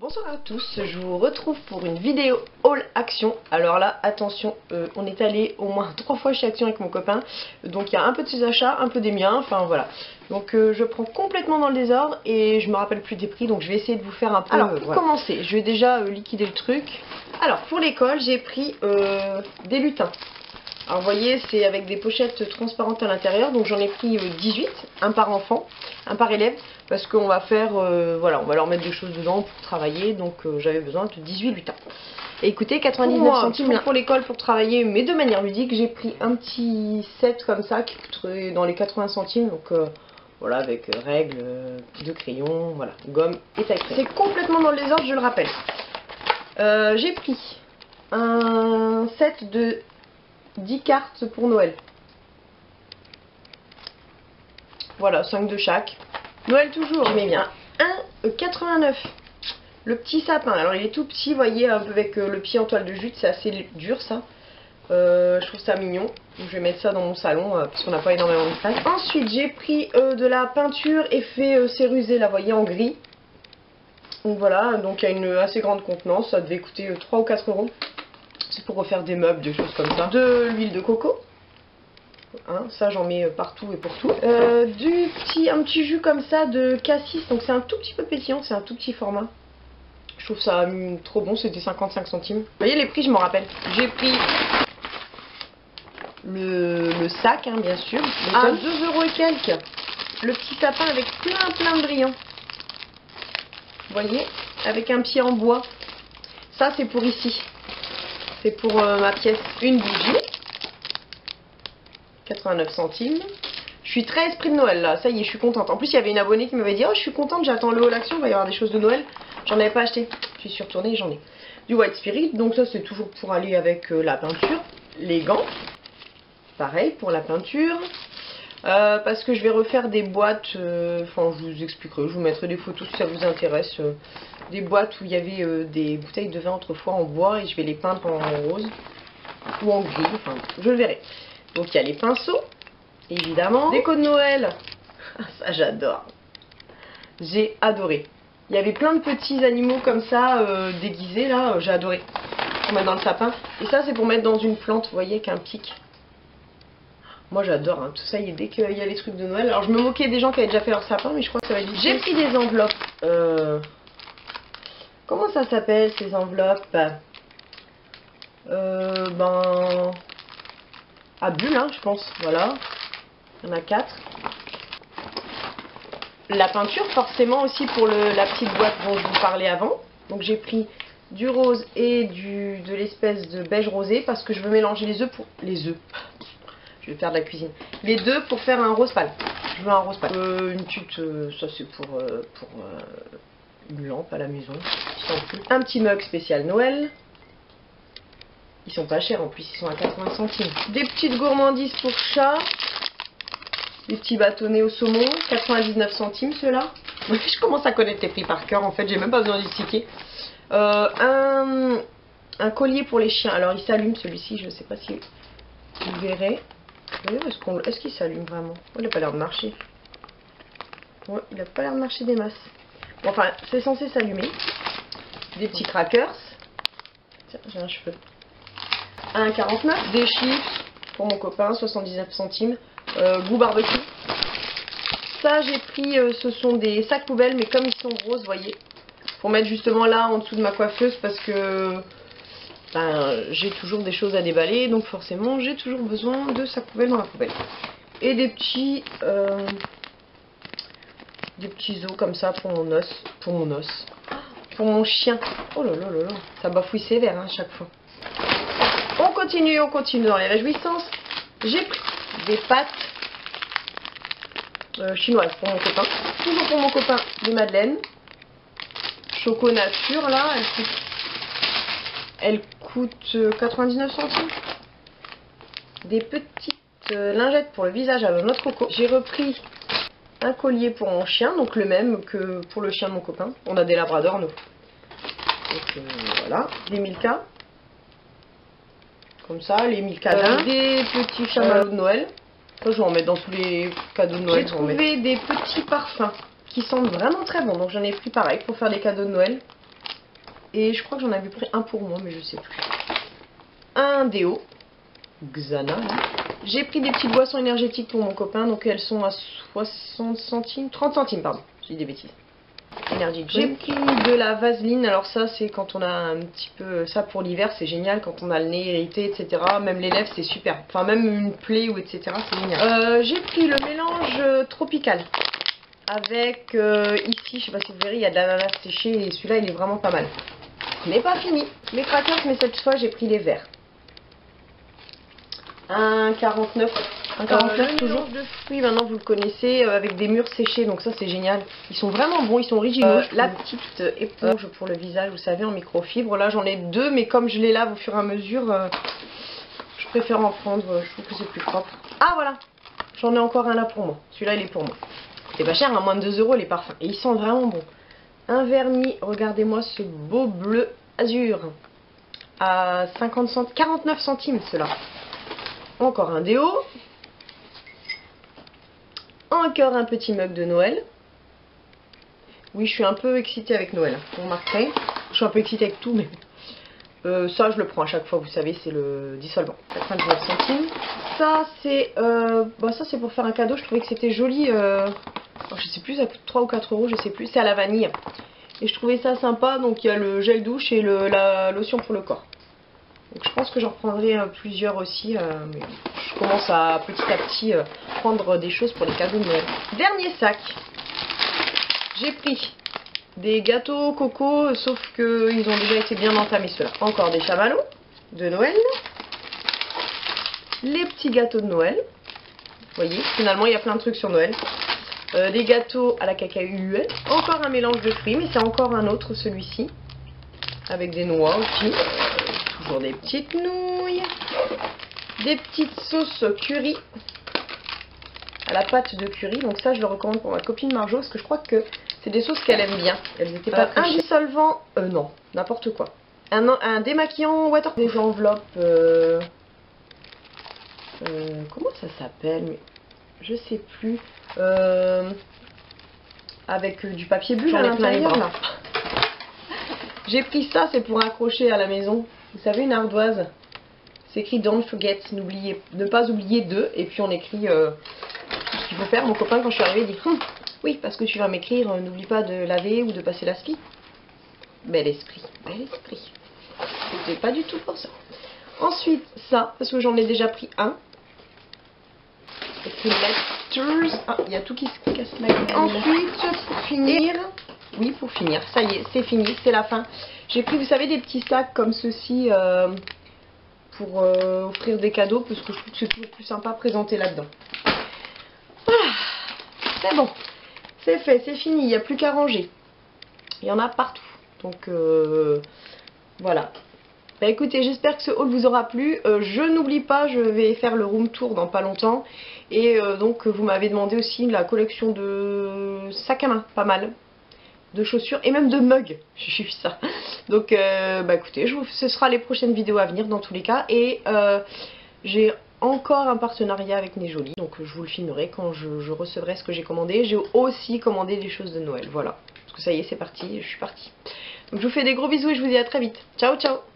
Bonsoir à tous, je vous retrouve pour une vidéo haul action. Alors là, attention, euh, on est allé au moins trois fois chez Action avec mon copain. Donc il y a un peu de ses achats, un peu des miens, enfin voilà. Donc euh, je prends complètement dans le désordre et je me rappelle plus des prix, donc je vais essayer de vous faire un peu... Alors pour commencer, je vais déjà euh, liquider le truc. Alors pour l'école, j'ai pris des lutins. Alors vous voyez, c'est avec des pochettes transparentes à l'intérieur, donc j'en ai pris 18, un par enfant, un par élève parce qu'on va faire, euh, voilà, on va leur mettre des choses dedans pour travailler, donc euh, j'avais besoin de 18 lutins. Et écoutez, 99 centimes pour l'école pour travailler, mais de manière ludique, j'ai pris un petit set comme ça qui coûterait dans les 80 centimes, donc euh, voilà, avec règles, de crayons, voilà, gomme et taille C'est complètement dans les ordres, je le rappelle. j'ai pris un set de 10 cartes pour Noël. Voilà, 5 de chaque. Noël toujours, mais bien. 1,89. Le petit sapin. Alors il est tout petit, vous voyez, avec euh, le pied en toile de jute, c'est assez dur ça. Euh, je trouve ça mignon. je vais mettre ça dans mon salon euh, parce qu'on n'a pas énormément de place. Ensuite, j'ai pris de la peinture effet cérusé, la voyez, en gris. Donc voilà, donc il y a une assez grande contenance. Ça devait coûter 3 ou 4 euros. C'est pour refaire des meubles, des choses comme ça. De l'huile de coco. Hein, ça j'en mets partout et pour tout. Euh, du petit, un petit jus comme ça de cassis, donc c'est un tout petit peu pétillant, c'est un tout petit format. Je trouve ça hum, trop bon, c'était 55 centimes. Vous voyez les prix, je m'en rappelle. J'ai pris le, sac, hein, bien sûr, à 2 euros et quelques. Le petit sapin avec plein plein de brillants. Vous voyez Avec un pied en bois. Ça c'est pour ici. C'est pour euh, ma pièce. Une bougie. 89 centimes. Je suis très esprit de Noël là, ça y est, je suis contente. En plus, il y avait une abonnée qui m'avait dit Oh, je suis contente, j'attends le haul action, il va y avoir des choses de Noël. J'en avais pas acheté. Je suis retournée et j'en ai. Du White Spirit, donc ça c'est toujours pour aller avec euh, la peinture. Les gants, pareil pour la peinture. Euh, parce que je vais refaire des boîtes, euh, enfin je vous expliquerai, je vous mettrai des photos si ça vous intéresse. des boîtes où il y avait des bouteilles de vin autrefois en bois et je vais les peindre en rose ou en gris, enfin je le verrai. Donc il y a les pinceaux, évidemment. Déco de Noël. Ah, ça j'adore. J'ai adoré. Il y avait plein de petits animaux comme ça, euh, déguisés là, euh, j'ai adoré. Pour mettre dans le sapin. Et ça c'est pour mettre dans une plante, vous voyez, qu'un pic. Moi j'adore, hein. tout ça, dès qu'il y a les trucs de Noël. Alors je me moquais des gens qui avaient déjà fait leur sapin, mais je crois que ça va être J'ai pris des enveloppes. Euh, comment ça s'appelle ces enveloppes? Euh, Ben à bulle, hein, je pense. Voilà. Il y en a quatre. La peinture, forcément aussi pour la petite boîte dont je vous parlais avant. Donc j'ai pris du rose et du, de l'espèce de beige rosé parce que je veux mélanger les œufs pour... Les œufs Je vais faire de la cuisine. Les deux pour faire un rose pâle. Je veux un rose pâle. Euh, une petite... Euh, ça c'est pour, euh, pour une lampe à la maison. Un petit mug spécial Noël. Ils sont pas chers en plus, ils sont à 80 centimes. Des petites gourmandises pour chat. Des petits bâtonnets au saumon, 99 centimes ceux-là. je commence à connaître les prix par cœur en fait, j'ai même pas besoin d'y euh, un, un, collier pour les chiens. Alors il s'allume celui-ci, je ne sais pas si vous verrez. Est-ce qu'il s'allume vraiment? Oh, Il n'a pas l'air de marcher. il n'a pas l'air de marcher des masses. Enfin, c'est censé s'allumer. Des petits crackers. J'ai un cheveu. 1,49. Des chips pour mon copain, 79 centimes. Euh, goût barbecue. Ça, j'ai pris, euh, ce sont des sacs poubelles, mais comme ils sont roses, voyez. Pour mettre justement là, en dessous de ma coiffeuse, parce que ben, j'ai toujours des choses à déballer. Donc forcément, j'ai toujours besoin de sacs poubelles dans la poubelle. Et des petits... Euh, des petits os comme ça pour mon os. Pour mon os. Pour mon chien. Oh là là là là. Ça bafouille sévère hein, à chaque fois. On continue, on continue dans les réjouissances. J'ai pris des pâtes euh, chinoises pour mon copain. Toujours pour mon copain des madeleines. Choco nature là, elle coûte, 99 euh, centimes. Des petites euh, lingettes pour le visage à notre coco. J'ai repris un collier pour mon chien, donc le même que pour le chien de mon copain. On a des labradors nous. Donc voilà, des Milka comme ça, les 1000 cadeaux. Des petits chamallows de Noël. Ça, je vais en mettre dans tous les cadeaux de Noël. J'ai trouvé des petits parfums qui sentent vraiment très bon. Donc j'en ai pris pareil pour faire des cadeaux de Noël. Et je crois que j'en avais pris un pour moi, mais je sais plus. Un déo. Xana. J'ai pris des petites boissons énergétiques pour mon copain, donc elles sont à 60 centimes, 30 centimes, pardon, j'ai des bêtises. J'ai pris de la vaseline, alors ça c'est quand on a un petit peu, ça pour l'hiver c'est génial, quand on a le nez irrité, etc. Même les lèvres c'est super, enfin même une plaie ou etc. c'est génial. Euh, j'ai pris le mélange tropical avec euh, ici, je sais pas si vous verrez, il y a de l'ananas séché et celui-là il est vraiment pas mal. Mais pas fini. Mes crackers, mais cette fois j'ai pris les verts. Un 49. Un 49 toujours. de fruits, maintenant vous le connaissez, euh, avec des mûres séchées, donc ça c'est génial. Ils sont vraiment bons, ils sont originaux. Euh, la petite éponge pour le visage, vous savez, en microfibre. Là j'en ai deux, mais comme je les lave au fur et à mesure, euh, je préfère en prendre, je trouve que c'est plus propre. Ah voilà, j'en ai encore un là pour moi. Celui-là il est pour moi. C'est pas cher, à moins de 2 euros les parfums. Et ils sont vraiment bons. Un vernis, regardez-moi ce beau bleu azur. À 50 cent 49 centimes cela. Encore un déo. Encore un petit mug de Noël. Oui, je suis un peu excitée avec Noël, vous remarquerez. Je suis un peu excitée avec tout, mais euh, ça, je le prends à chaque fois, vous savez, c'est le dissolvant. 99 centimes. Ça, c'est euh, bah, ça c'est pour faire un cadeau. Je trouvais que c'était joli. Euh, je sais plus, ça coûte 3 ou 4 euros, je sais plus. C'est à la vanille. Et je trouvais ça sympa. Donc, il y a le gel douche et la lotion pour le corps. Donc je pense que j'en prendrai euh, plusieurs aussi. Euh, commence à petit à petit euh, prendre des choses pour les cadeaux de Noël. Dernier sac. J'ai pris des gâteaux coco, sauf qu'ils ont déjà été bien entamés ceux-là. Encore des chamallows de Noël. Les petits gâteaux de Noël. Vous voyez, finalement il y a plein de trucs sur Noël. des gâteaux à la cacahuète. Encore un mélange de fruits, mais c'est encore un autre celui-ci. Avec des noix aussi des petites nouilles, des petites sauces curry à la pâte de curry. Donc ça, je le recommande pour ma copine Marjo parce que je crois que c'est des sauces qu'elle aime bien. Elles étaient pas euh, Un dissolvant, euh, non, n'importe quoi. Un, un, démaquillant water, des enveloppes. Euh, euh, comment ça s'appelle? Je sais plus. avec du papier bulle à l'intérieur. J'ai pris ça, c'est pour accrocher à la maison. Vous savez, une ardoise, c'est écrit Don't forget, ne pas oublier de, et puis on écrit euh, tout ce qu'il faut faire. Mon copain, quand je suis arrivée, dit hum, Oui, parce que tu vas m'écrire, euh, n'oublie pas de laver ou de passer la spi. Bel esprit, bel esprit. C'était pas du tout pour ça. Ensuite, ça, parce que j'en ai déjà pris un. Ah, il y a tout qui se casse la gueule. Ensuite, pour finir, oui, pour finir, ça y est, c'est fini, c'est la fin. J'ai pris, vous savez, des petits sacs comme ceci euh, pour euh, offrir des cadeaux parce que je trouve que c'est toujours plus sympa présenter là-dedans. Voilà, c'est bon, c'est fait, c'est fini, il n'y a plus qu'à ranger. Il y en a partout. Donc, euh, voilà. Bah écoutez, j'espère que ce haul vous aura plu. je n'oublie pas, je vais faire le room tour dans pas longtemps. Et donc, vous m'avez demandé aussi la collection de sacs à main, pas mal de chaussures et même de mugs. J'ai vu ça. Donc, euh, bah écoutez, je ce sera les prochaines vidéos à venir dans tous les cas. Et euh, j'ai encore un partenariat avec Nejoli. Donc, je vous le filmerai quand je, recevrai ce que j'ai commandé. J'ai aussi commandé des choses de Noël. Voilà. Parce que ça y est, c'est parti. Je suis partie. Donc, je vous fais des gros bisous et je vous dis à très vite. Ciao, ciao